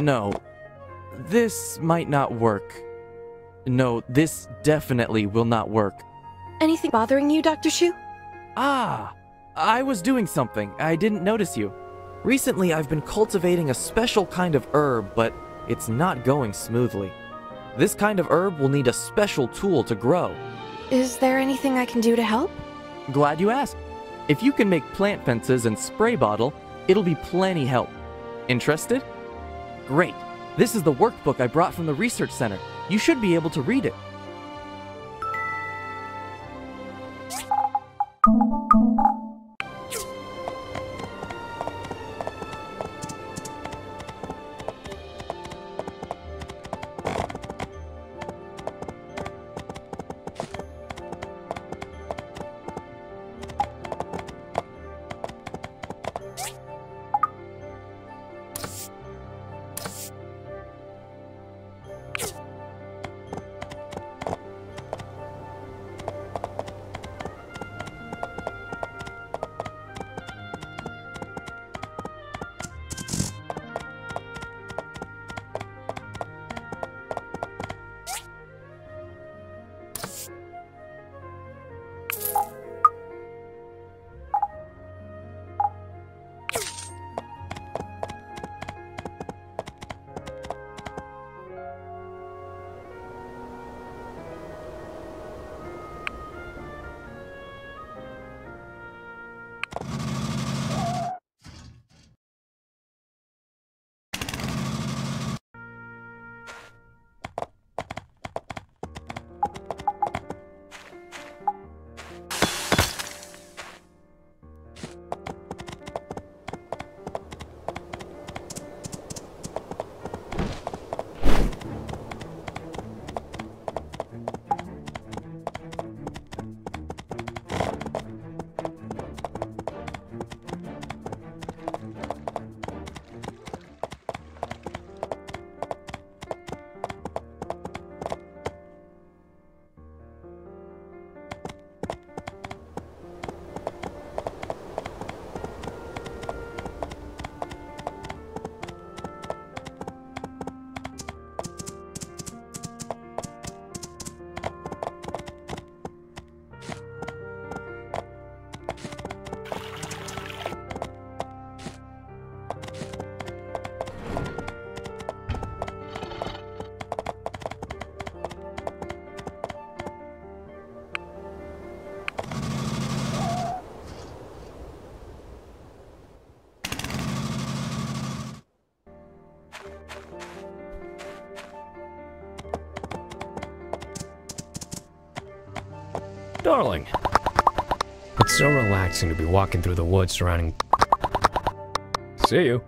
No, this might not work. No, this definitely will not work. Anything bothering you, Dr. Xu? Ah, I was doing something. I didn't notice you. Recently, I've been cultivating a special kind of herb, but it's not going smoothly. This kind of herb will need a special tool to grow. Is there anything I can do to help? Glad you asked. If you can make plant fences and spray bottle, it'll be plenty help. Interested? Great. This is the workbook I brought from the research center. You should be able to read it. Darling, It's so relaxing to be walking through the woods surrounding. See you.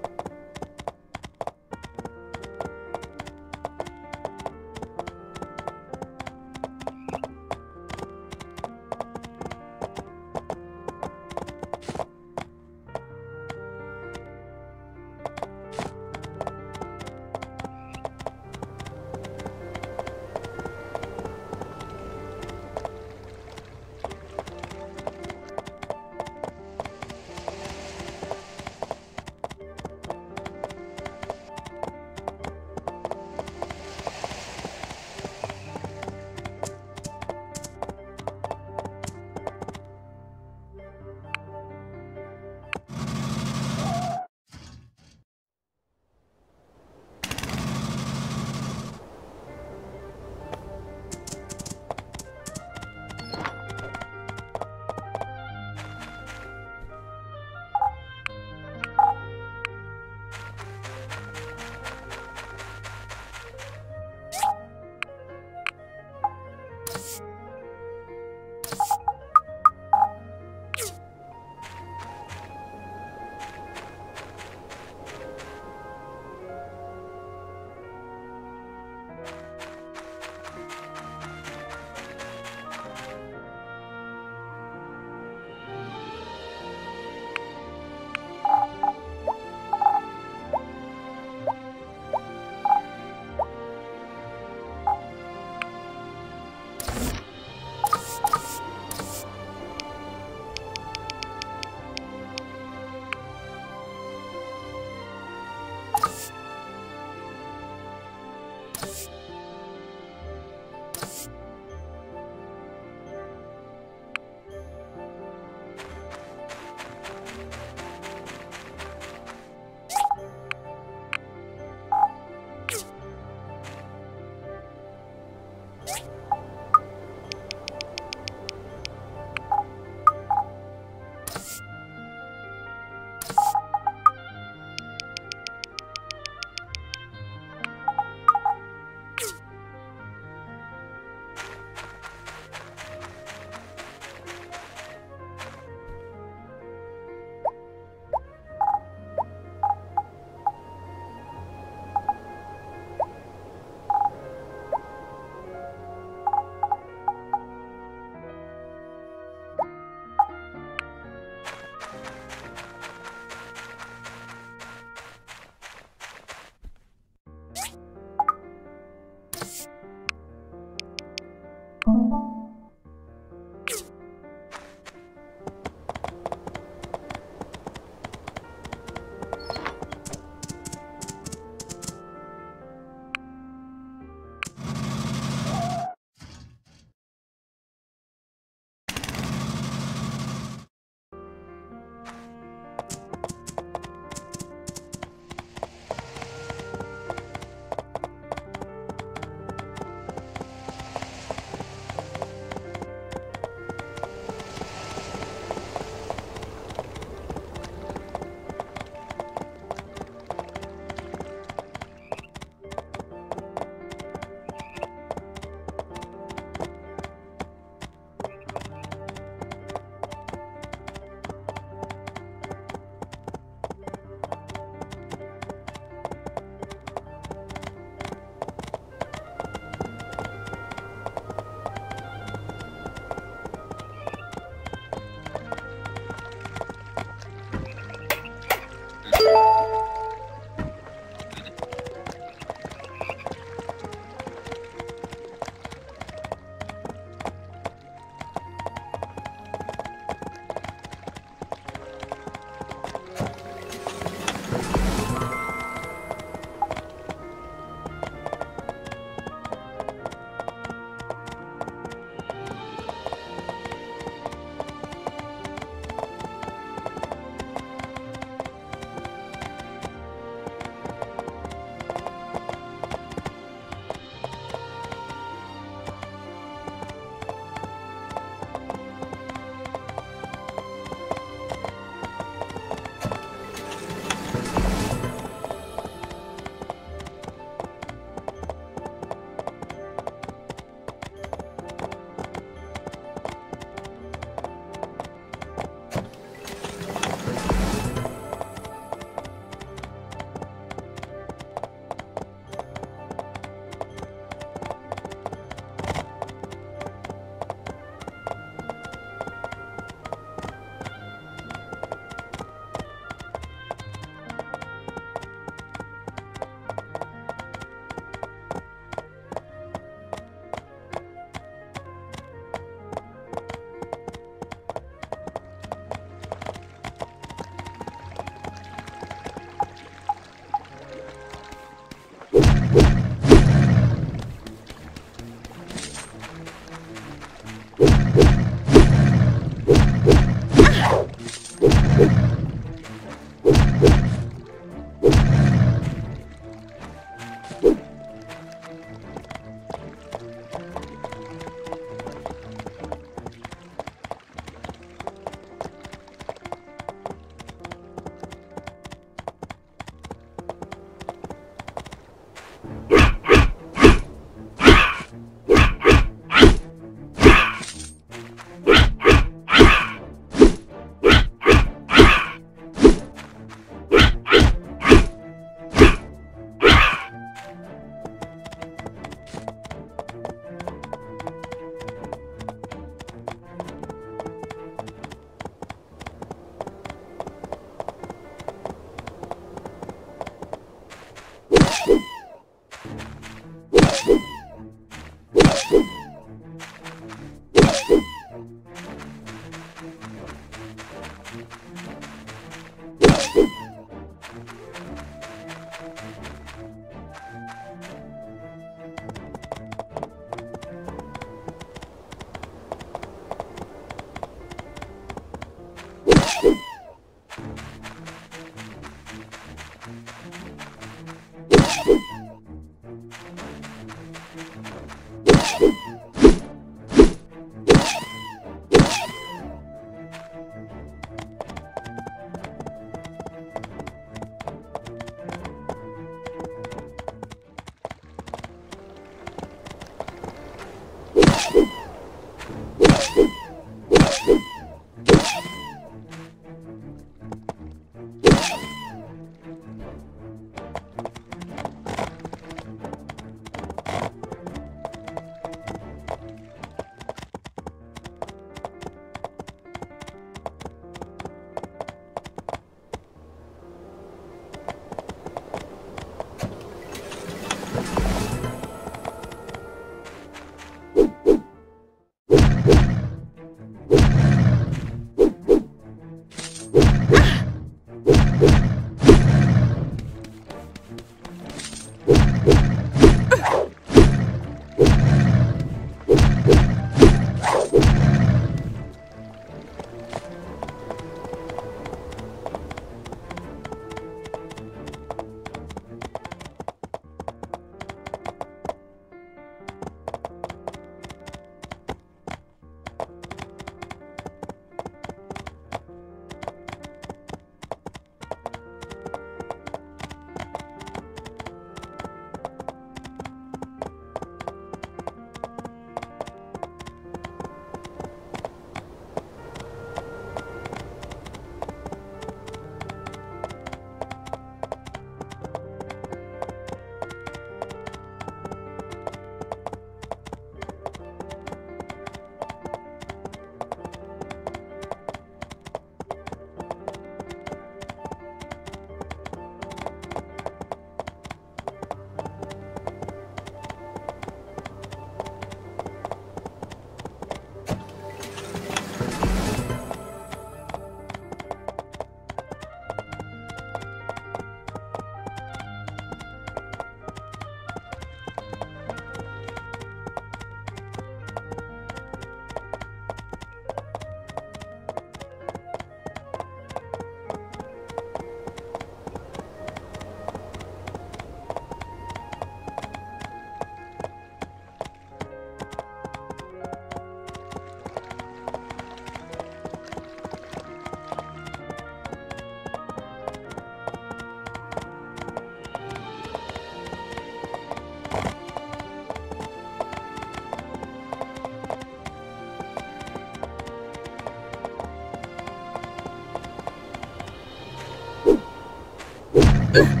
Hello?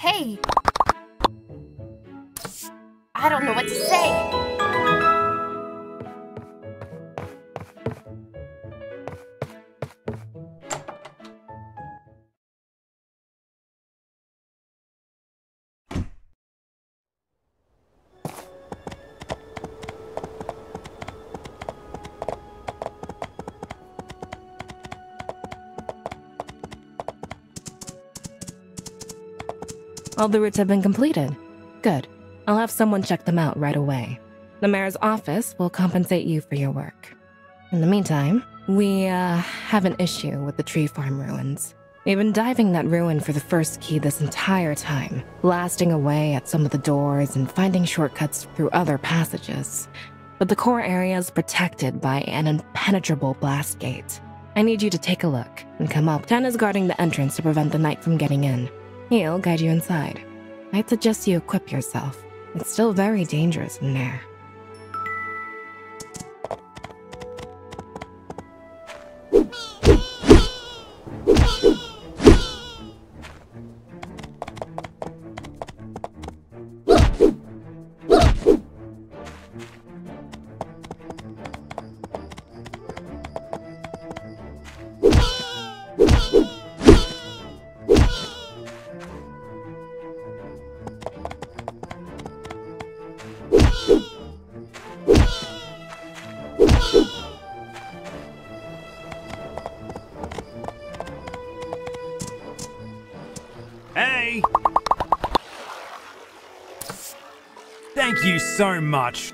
Hey! I don't know what to say. All the routes have been completed. Good. I'll have someone check them out right away. The mayor's office will compensate you for your work. In the meantime, we, uh, have an issue with the tree farm ruins. We've been diving that ruin for the first key this entire time, blasting away at some of the doors and finding shortcuts through other passages. But the core area is protected by an impenetrable blast gate. I need you to take a look and come up. Ten is guarding the entrance to prevent the knight from getting in. He'll guide you inside. I'd suggest you equip yourself. It's still very dangerous in there. So much.